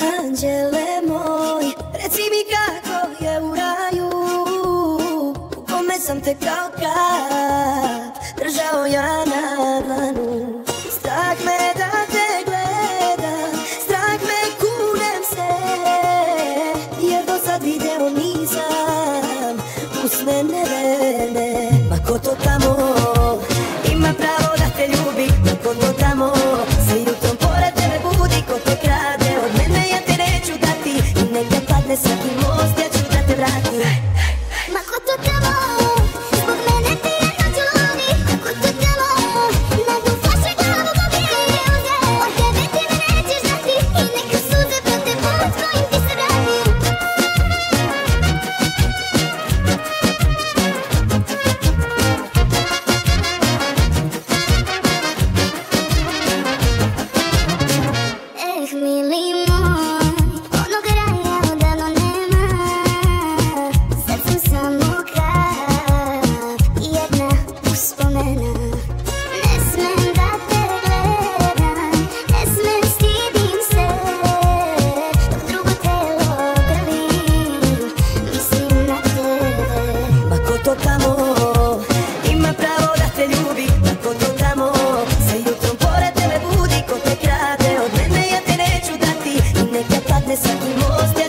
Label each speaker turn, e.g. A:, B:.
A: Anđele moj, reci mi kako je u raju U kome sam te kao kad držao ja na dlanu. Strah me da te gledam, strah me kunem se Jer do sad video nisam usne de ser.